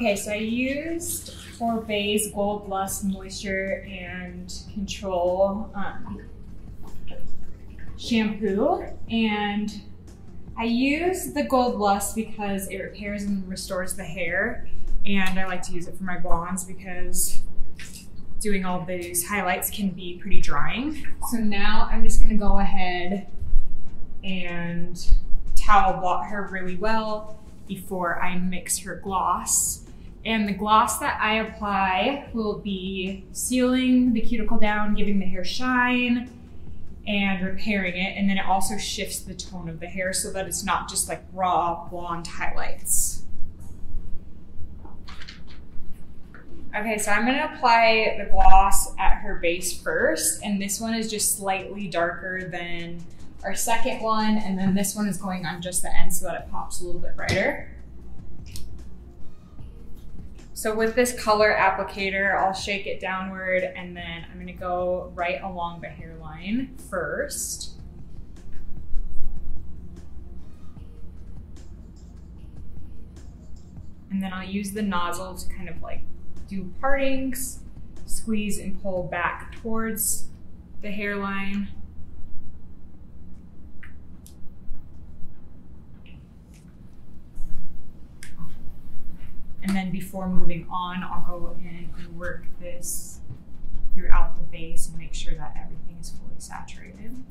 Okay, so I used Oribe's Gold Lust Moisture and Control um, shampoo, and I use the Gold Lust because it repairs and restores the hair, and I like to use it for my blondes because doing all these highlights can be pretty drying. So now I'm just gonna go ahead and towel blot her really well before I mix her gloss. And the gloss that I apply will be sealing the cuticle down, giving the hair shine, and repairing it. And then it also shifts the tone of the hair so that it's not just like raw blonde highlights. Okay, so I'm gonna apply the gloss at her base first, and this one is just slightly darker than our second one, and then this one is going on just the end so that it pops a little bit brighter. So with this color applicator, I'll shake it downward and then I'm gonna go right along the hairline first. And then I'll use the nozzle to kind of like do partings, squeeze and pull back towards the hairline. And then before moving on, I'll go in and work this throughout the base and make sure that everything is fully saturated.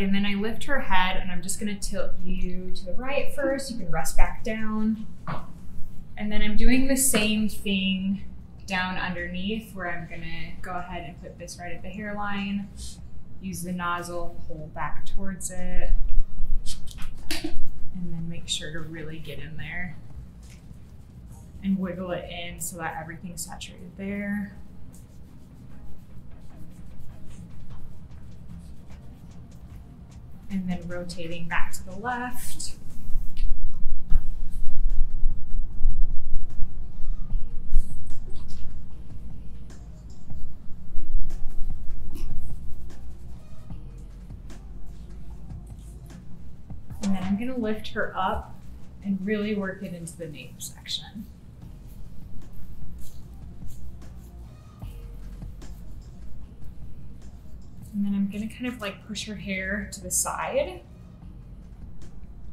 Okay, and then I lift her head and I'm just gonna tilt you to the right first. You can rest back down. And then I'm doing the same thing down underneath where I'm gonna go ahead and put this right at the hairline. Use the nozzle, pull back towards it. And then make sure to really get in there. And wiggle it in so that everything's saturated there. And then rotating back to the left. And then I'm gonna lift her up and really work it into the nape section. And then I'm gonna kind of like push her hair to the side.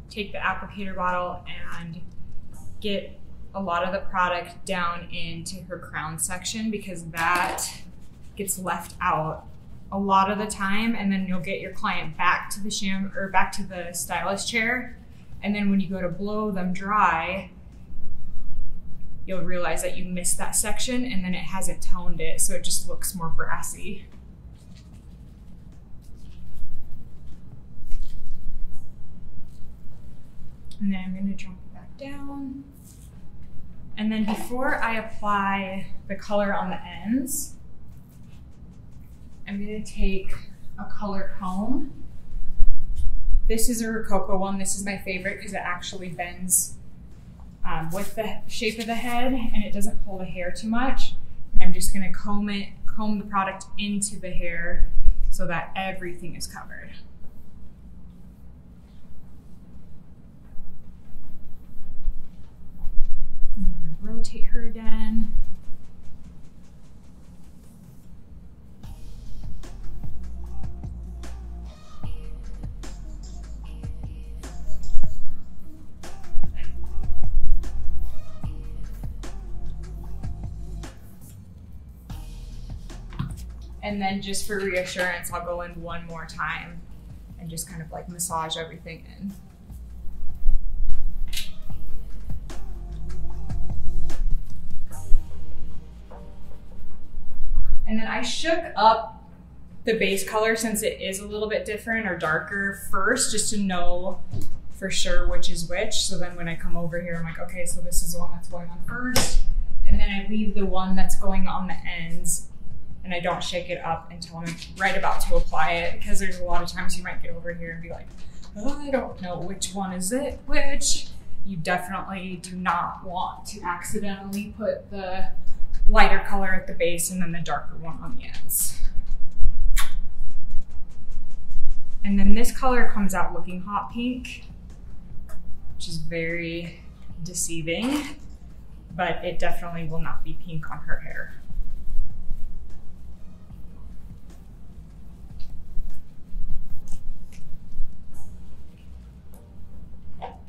Take the applicator bottle and get a lot of the product down into her crown section because that gets left out a lot of the time. And then you'll get your client back to the sham or back to the stylist chair. And then when you go to blow them dry you'll realize that you missed that section and then it hasn't toned it so it just looks more brassy And then I'm going to drop it back down. And then before I apply the color on the ends, I'm going to take a color comb. This is a Rococo one. This is my favorite because it actually bends um, with the shape of the head and it doesn't pull the hair too much. And I'm just going to comb it, comb the product into the hair so that everything is covered. Rotate her again. And then just for reassurance, I'll go in one more time and just kind of like massage everything in. I shook up the base color since it is a little bit different or darker first, just to know for sure which is which. So then when I come over here, I'm like, okay, so this is the one that's going on first. And then I leave the one that's going on the ends and I don't shake it up until I'm right about to apply it because there's a lot of times you might get over here and be like, oh, I don't know which one is it, which you definitely do not want to accidentally put the lighter color at the base and then the darker one on the ends. And then this color comes out looking hot pink, which is very deceiving, but it definitely will not be pink on her hair.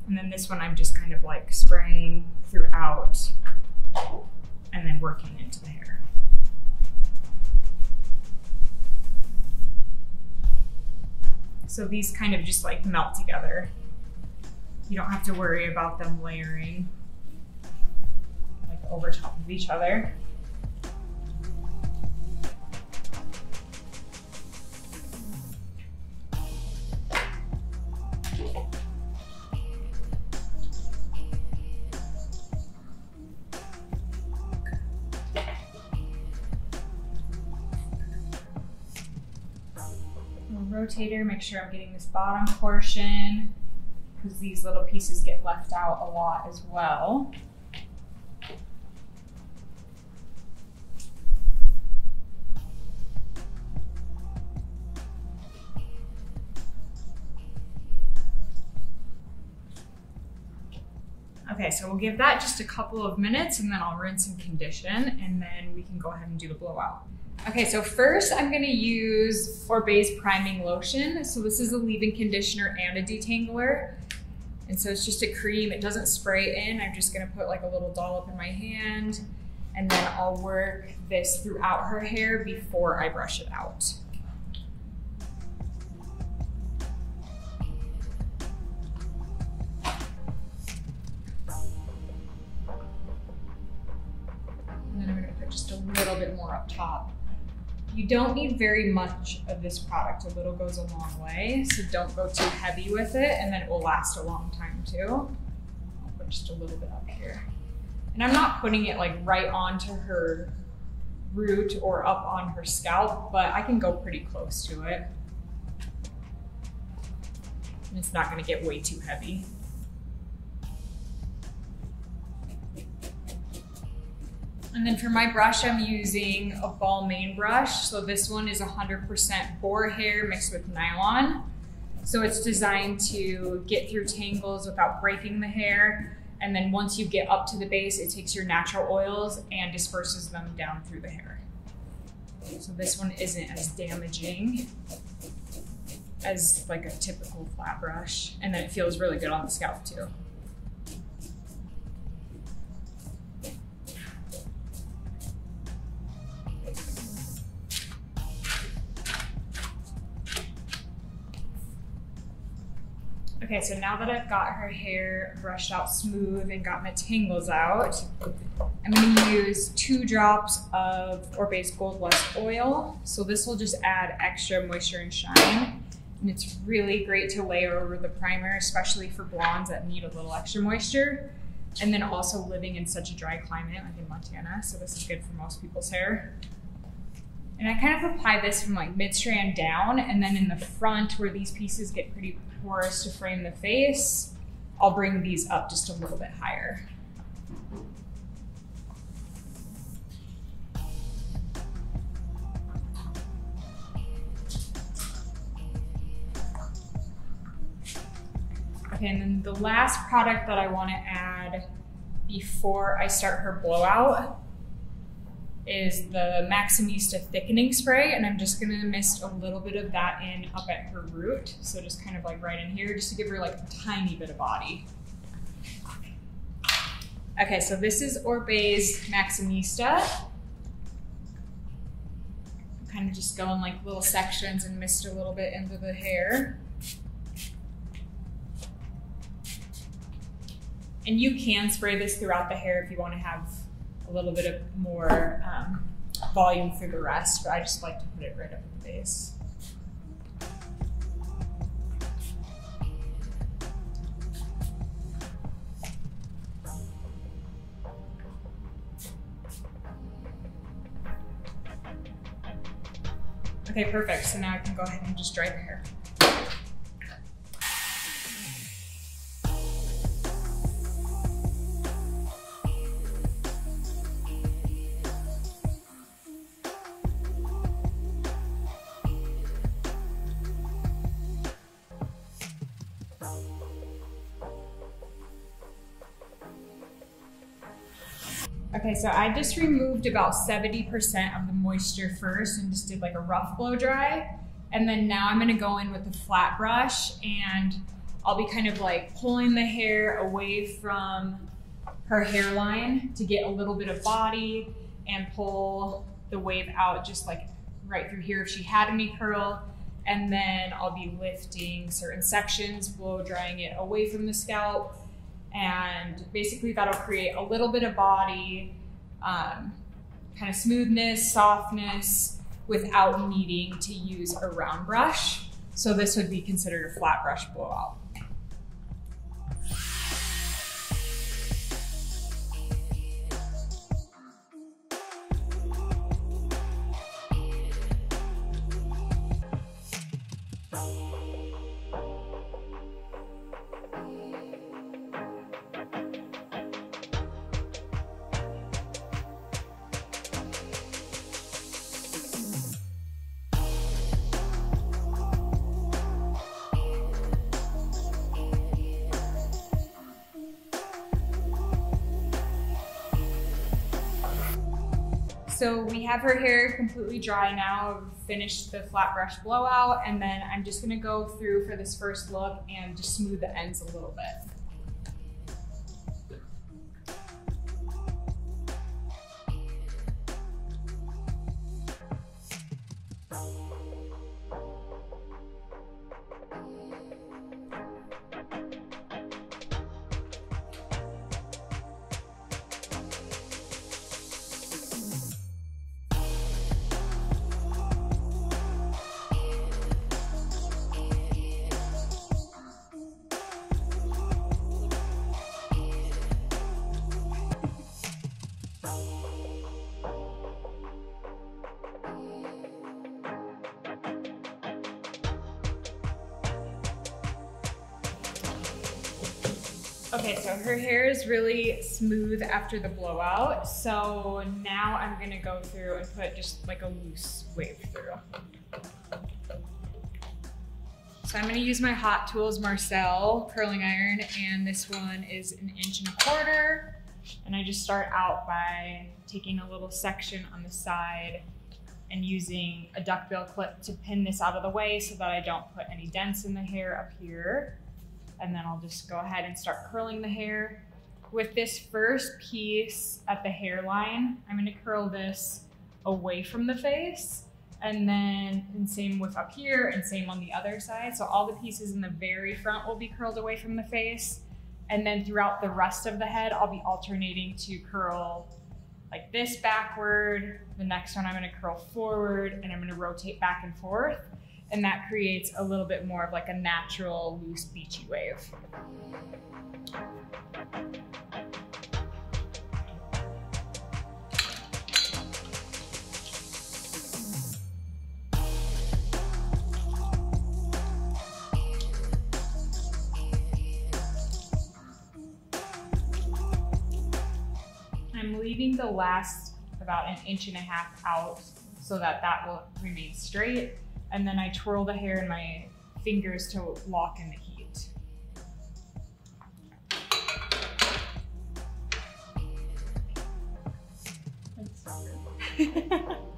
And then this one I'm just kind of like spraying throughout and then working into the hair. So these kind of just like melt together. You don't have to worry about them layering like over top of each other. Rotator, make sure I'm getting this bottom portion because these little pieces get left out a lot as well. Okay, so we'll give that just a couple of minutes and then I'll rinse and condition and then we can go ahead and do the blowout. Okay, so first I'm gonna use Oribe's Priming Lotion. So this is a leave-in conditioner and a detangler. And so it's just a cream, it doesn't spray in. I'm just gonna put like a little dollop in my hand and then I'll work this throughout her hair before I brush it out. And then I'm gonna put just a little bit more up top. You don't need very much of this product. A little goes a long way, so don't go too heavy with it, and then it will last a long time too. I'll put just a little bit up here. And I'm not putting it like right onto her root or up on her scalp, but I can go pretty close to it. And it's not gonna get way too heavy. And then for my brush, I'm using a Balmain brush. So this one is 100% boar hair mixed with nylon. So it's designed to get through tangles without breaking the hair. And then once you get up to the base, it takes your natural oils and disperses them down through the hair. So this one isn't as damaging as like a typical flat brush. And then it feels really good on the scalp too. Okay, so now that I've got her hair brushed out smooth and got my tangles out, I'm gonna use two drops of Oribe's Gold Lust oil. So this will just add extra moisture and shine. And it's really great to layer over the primer, especially for blondes that need a little extra moisture. And then also living in such a dry climate like in Montana. So this is good for most people's hair. And I kind of apply this from like mid strand down and then in the front where these pieces get pretty porous to frame the face, I'll bring these up just a little bit higher. Okay, and then the last product that I wanna add before I start her blowout is the Maximista thickening spray, and I'm just gonna mist a little bit of that in up at her root. So just kind of like right in here, just to give her like a tiny bit of body. Okay, so this is Oribe's Maximista. Kind of just go in like little sections and mist a little bit into the hair. And you can spray this throughout the hair if you want to have a little bit of more um, volume through the rest, but I just like to put it right up at the base. Okay, perfect. So now I can go ahead and just dry the hair. Okay, so I just removed about 70% of the moisture first and just did like a rough blow dry. And then now I'm gonna go in with the flat brush and I'll be kind of like pulling the hair away from her hairline to get a little bit of body and pull the wave out just like right through here if she had any curl. And then I'll be lifting certain sections, blow drying it away from the scalp. And basically that'll create a little bit of body, um, kind of smoothness, softness, without needing to use a round brush. So this would be considered a flat brush blowout. So we have her hair completely dry now. We've finished the flat brush blowout and then I'm just gonna go through for this first look and just smooth the ends a little bit. Okay, so her hair is really smooth after the blowout. So now I'm gonna go through and put just like a loose wave through. So I'm gonna use my Hot Tools Marcel curling iron and this one is an inch and a quarter. And I just start out by taking a little section on the side and using a duckbill clip to pin this out of the way so that I don't put any dents in the hair up here and then I'll just go ahead and start curling the hair. With this first piece at the hairline, I'm gonna curl this away from the face and then and same with up here and same on the other side. So all the pieces in the very front will be curled away from the face. And then throughout the rest of the head, I'll be alternating to curl like this backward. The next one I'm gonna curl forward and I'm gonna rotate back and forth and that creates a little bit more of like a natural loose beachy wave. I'm leaving the last about an inch and a half out so that that will remain straight and then I twirl the hair in my fingers to lock in the heat. That's so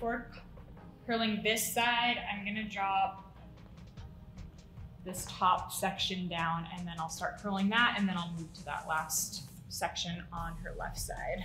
before curling this side, I'm gonna drop this top section down and then I'll start curling that and then I'll move to that last section on her left side.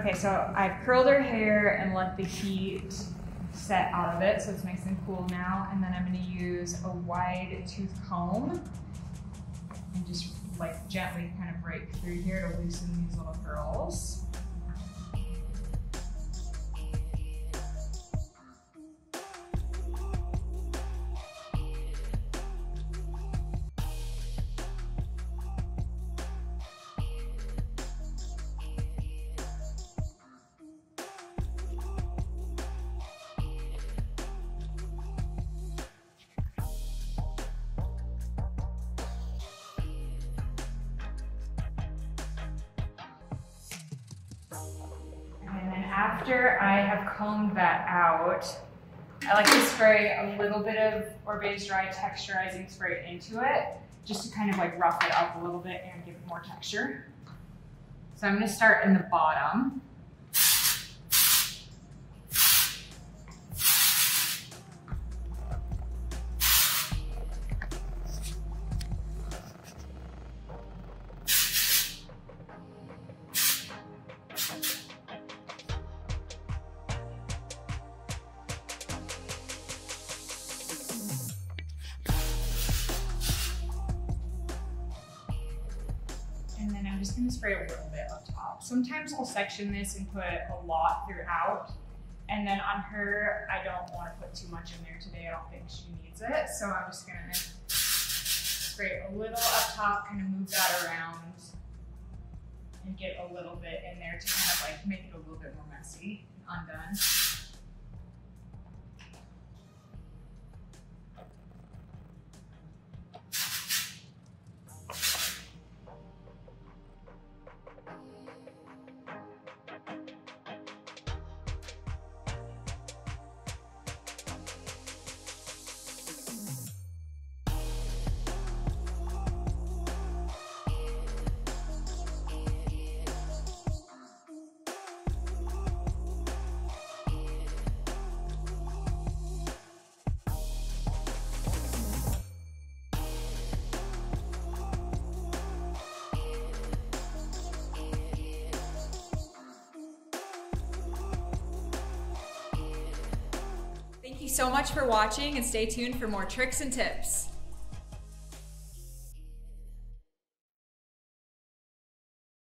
Okay, so I've curled her hair and let the heat set out of it, so it's nice and cool now. And then I'm gonna use a wide tooth comb and just like gently kind of break through here to loosen these little curls. Combed that out, I like to spray a little bit of Oribe's Dry texturizing spray into it, just to kind of like rough it up a little bit and give it more texture. So I'm gonna start in the bottom. And then I'm just gonna spray a little bit up top. Sometimes I'll section this and put a lot throughout. And then on her, I don't wanna put too much in there today. I don't think she needs it. So I'm just gonna spray a little up top, kind of move that around and get a little bit in there to kind of like make it a little bit more messy and undone. So much for watching and stay tuned for more tricks and tips.